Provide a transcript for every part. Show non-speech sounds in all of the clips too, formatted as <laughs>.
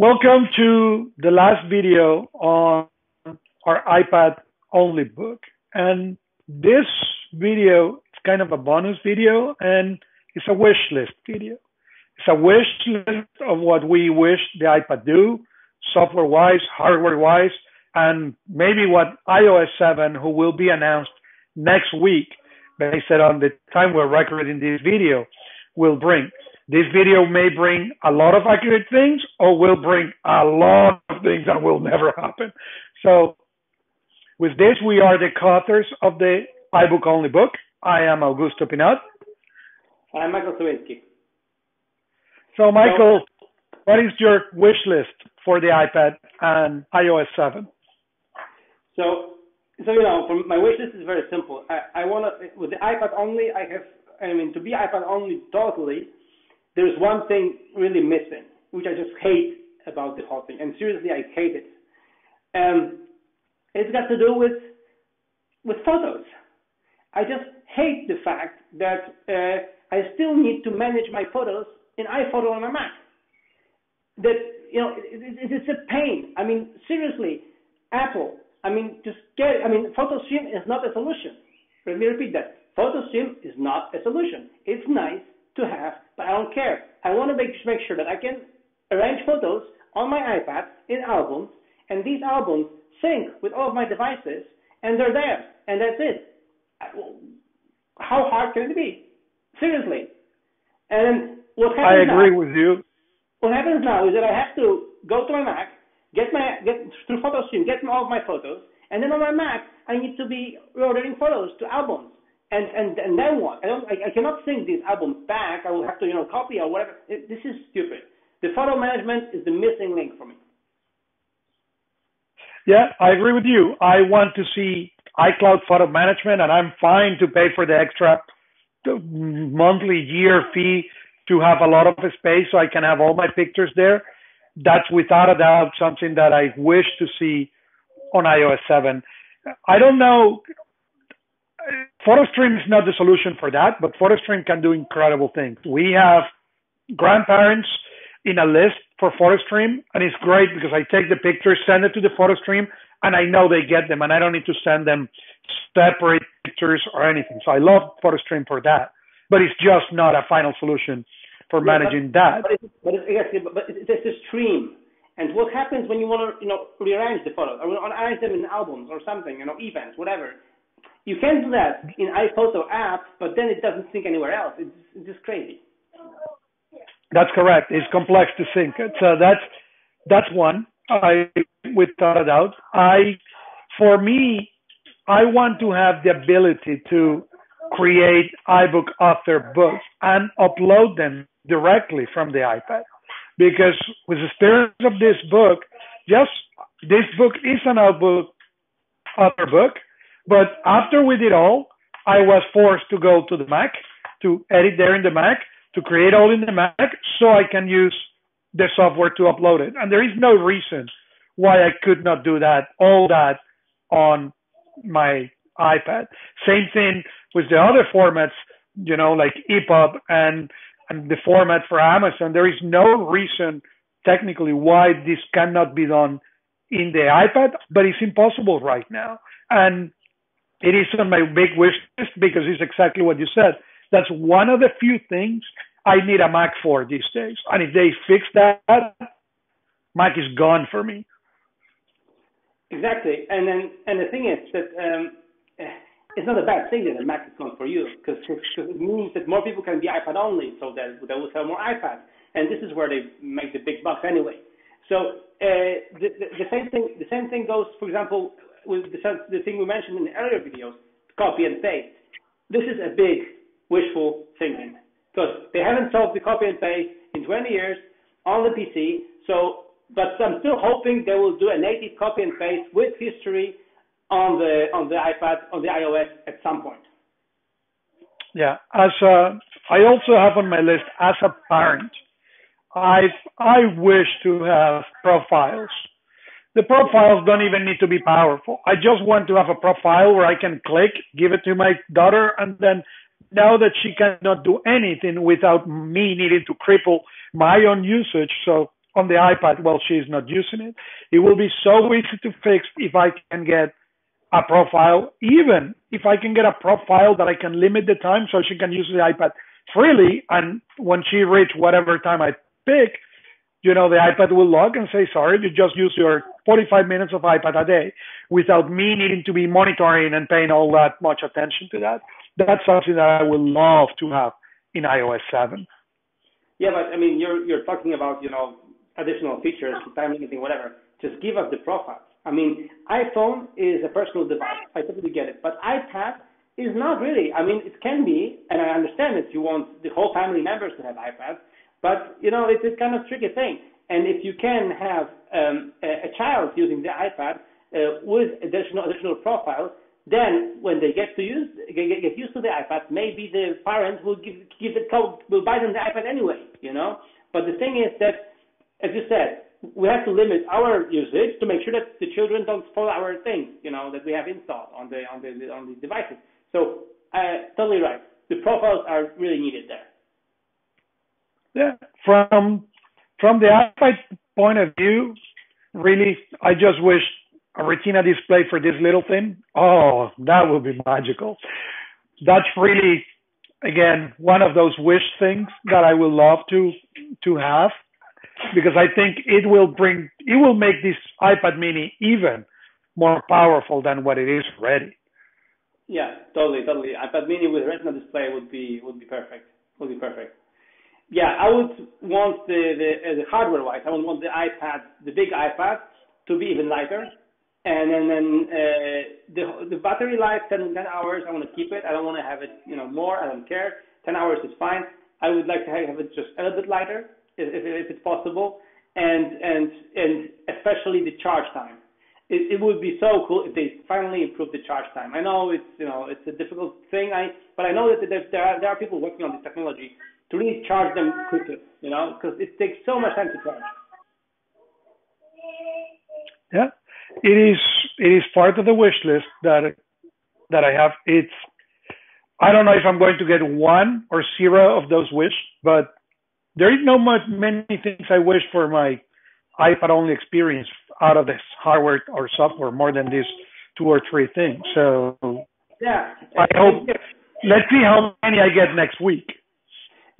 Welcome to the last video on our iPad only book. And this video is kind of a bonus video and it's a wish list video. It's a wish list of what we wish the iPad do, software wise, hardware wise, and maybe what iOS 7, who will be announced next week, based on the time we're recording this video, will bring. This video may bring a lot of accurate things or will bring a lot of things that will never <laughs> happen. So with this, we are the co-authors of the iBook Only book. I am Augusto Pinaud. I'm Michael Sliwinski. So Michael, so, what is your wish list for the iPad and iOS 7? So, so you know, my wish list is very simple. I, I want to, with the iPad only, I have, I mean, to be iPad only totally, there's one thing really missing, which I just hate about the whole thing. And seriously, I hate it. Um, it's got to do with with photos. I just hate the fact that uh, I still need to manage my photos in iPhoto on my Mac. That you know, it, it, it's a pain. I mean, seriously, Apple. I mean, just get. I mean, PhotoStream is not a solution. Let me repeat that. PhotoStream is not a solution. It's nice to have, but I don't care. I want to make, make sure that I can arrange photos on my iPad in albums, and these albums sync with all of my devices, and they're there, and that's it. How hard can it be? Seriously. And what happens I agree now, with you. What happens now is that I have to go to my Mac, get my get through PhotoStream, get all of my photos, and then on my Mac I need to be ordering photos to albums and and and then what? I don't. I, I cannot sync these albums back. I will have to you know copy or whatever. It, this is stupid. The photo management is the missing link for me. Yeah, I agree with you. I want to see iCloud photo management, and I'm fine to pay for the extra monthly year fee to have a lot of space so I can have all my pictures there. That's without a doubt something that I wish to see on iOS 7. I don't know PhotoStream is not the solution for that, but PhotoStream can do incredible things. We have grandparents in a list for PhotoStream, and it's great because I take the pictures, send it to the PhotoStream, and I know they get them, and I don't need to send them separate pictures or anything. So I love PhotoStream for that, but it's just not a final solution for yeah, managing but, that. But, it's, but, it's, yes, but it's a stream. And what happens when you want to, you know, rearrange the photos or arrange them in albums or something, you know, events, whatever? You can do that in iPhoto app, but then it doesn't sync anywhere else. It's, it's just crazy. That's correct. It's complex to sync. So that's that's one. I without a doubt. I for me, I want to have the ability to create iBook author books and upload them directly from the iPad. Because with the spirit of this book, yes, this book is an iBook author book, but after we did all, I was forced to go to the Mac to edit there in the Mac, to create all in the Mac, so I can use the software to upload it. And there is no reason why I could not do that, all that on my iPad. Same thing with the other formats, you know, like EPUB and and the format for Amazon. There is no reason technically why this cannot be done in the iPad, but it's impossible right now. And it is on my big wish list because it's exactly what you said. That's one of the few things I need a Mac for these days. And if they fix that, Mac is gone for me. Exactly. And then, and the thing is that um, it's not a bad thing that a Mac is gone for you because it means that more people can be iPad only, so that they will sell more iPads. And this is where they make the big bucks anyway. So uh, the, the, the same thing, the same thing goes, for example, with the, thing we mentioned in the earlier videos, copy and paste. This is a big wishful thinking because they haven't solved the copy and paste in 20 years on the PC. So, but I'm still hoping they will do a native copy and paste with history on the on the iPad on the iOS at some point. Yeah, as a, I also have on my list as a parent, I I wish to have profiles the profiles don't even need to be powerful. I just want to have a profile where I can click, give it to my daughter, and then now that she cannot do anything without me needing to cripple my own usage. So on the iPad while she's not using it. It will be so easy to fix if I can get a profile, even if I can get a profile that I can limit the time so she can use the iPad freely. And when she reach whatever time I pick, you know, the iPad will log and say, sorry, you just use your 45 minutes of iPad a day without me needing to be monitoring and paying all that much attention to that. That's something that I would love to have in iOS 7. Yeah, but I mean, you're you're talking about you know additional features, time limiting, whatever. Just give us the profile. I mean, iPhone is a personal device. I totally get it, but iPad is not really. I mean, it can be, and I understand that you want the whole family members to have iPads, but you know, it's a kind of tricky thing. And if you can have um, a, child using the iPad uh, with additional additional profile, then when they get to use get, get used to the iPad, maybe the parents will give give the code will buy them the iPad anyway, you know. But the thing is that, as you said, we have to limit our usage to make sure that the children don't spoil our things, you know, that we have installed on the on the on the devices. So, uh, totally right. The profiles are really needed there. Yeah, from from the iPad point of view, really, I just wish a retina display for this little thing, oh, that would be magical. That's really, again, one of those wish things that I would love to to have because I think it will bring, it will make this iPad Mini even more powerful than what it is already. Yeah, totally, totally. iPad Mini with Retina display would be would be perfect. Would be perfect. Yeah, I would want the the, the hardware wise. I would want the iPad, the big iPad, to be even lighter and then, then uh, the the battery life 10, 10 hours. I want to keep it. I don't want to have it, you know, more. I don't care. 10 hours is fine. I would like to have it just a little bit lighter, if, if, if it's possible, and and and especially the charge time. It, it would be so cool if they finally improve the charge time. I know it's you know it's a difficult thing. I but I know that there there are, there are people working on this technology to really charge them quicker. You know, because it takes so much time to charge. Yeah, it is it is part of the wish list that that I have. It's I don't know if I'm going to get one or zero of those wish, but there is no much many things I wish for my iPad only experience out of this hardware or software more than these two or three things. So yeah, I hope. Let's see how many I get next week.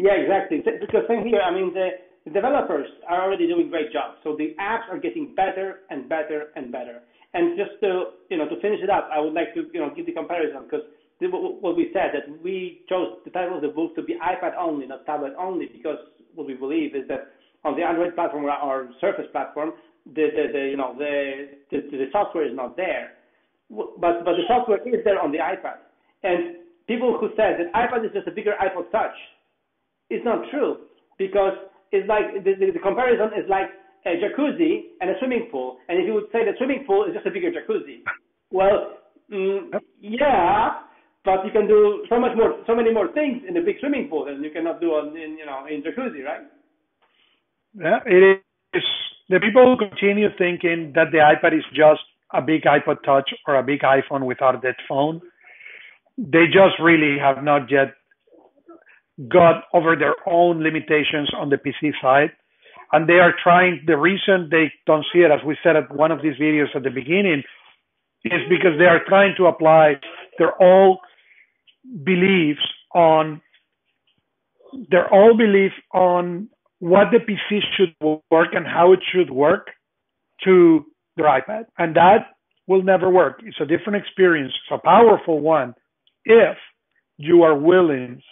Yeah, exactly. Because same here. I mean, the the developers are already doing great jobs, So the apps are getting better and better and better. And just to you know to finish it up, I would like to you know give the comparison because what we said that we chose the title of the book to be iPad only, not tablet only, because what we believe is that on the Android platform or Surface platform, the, the, the you know the, the the software is not there, but but the software is there on the iPad. And people who said that iPad is just a bigger iPod Touch, it's not true because it's like the, the, the comparison is like a jacuzzi and a swimming pool. And if you would say the swimming pool is just a bigger jacuzzi, <laughs> well, mm, yeah, but you can do so much more, so many more things in the big swimming pool than you cannot do on, in you know in jacuzzi, right? Yeah, it is. The people continue thinking that the iPad is just a big iPod Touch or a big iPhone without that phone. They just really have not yet got over their own limitations on the PC side. And they are trying, the reason they don't see it, as we said at one of these videos at the beginning, is because they are trying to apply their own beliefs on their own belief on what the PC should work and how it should work to their iPad. And that will never work. It's a different experience. It's a powerful one if you are willing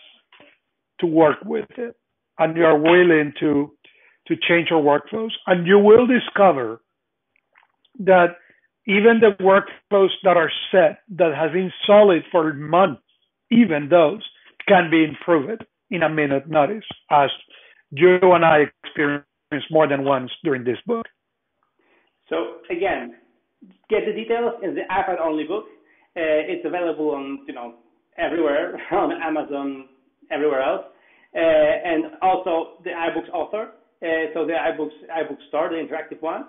to work with it and you are willing to to change your workflows. And you will discover that even the workflows that are set that have been solid for months even those can be improved in a minute notice as you and i experienced more than once during this book. So again get the details in the ipad only book. Uh, it's available on you know everywhere <laughs> on amazon everywhere else. Uh, and also the iBooks author, uh, so the iBooks iBook Store, the interactive one.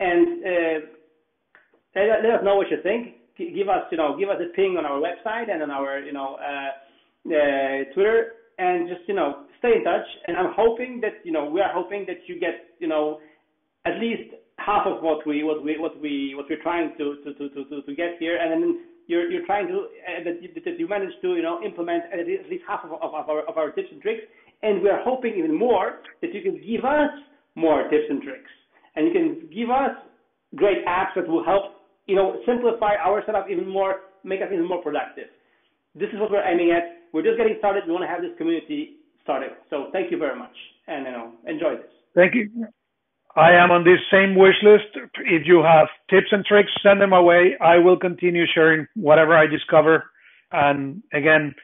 And uh, let, us know what you think. Give us, you know, give us a ping on our website and on our, you know, Twitter and just you know stay in touch. And I'm hoping that you know we are hoping that you get you know at least half of what we what we what we what we're trying to to to to, to get here, and then you're you're trying to uh, that, you, that you manage to you know implement at least half of, our of our tips and tricks. And we are hoping even more that you can give us more tips and tricks, and you can give us great apps that will help you know simplify our setup even more, make us even more productive. This is what we're aiming at. We're just getting started. We want to have this community started. So thank you very much, and you know enjoy this. Thank you. I am on this same wish list. If you have tips and tricks, send them away. I will continue sharing whatever I discover. And again,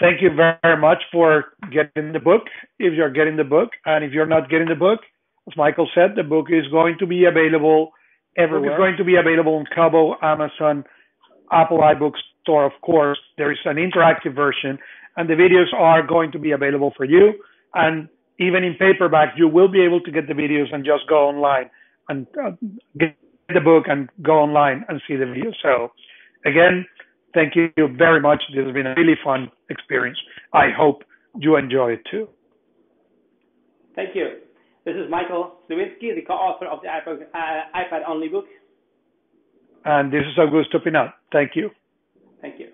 thank you very much for getting the book. If you're getting the book, and if you're not getting the book, as Michael said, the book is going to be available everywhere. It's going to be available on Kobo, Amazon, Apple iBooks Store, of course. There is an interactive version, and the videos are going to be available for you. And even in paperback, you will be able to get the videos and just go online and uh, get the book and go online and see the video. So, again, thank you very much. This has been a really fun experience. I hope you enjoy it too. Thank you. This is Michael Sliwinski, the co-author of the iPad, uh, iPad Only book. And this is Augusto Pinaud. Thank you. Thank you.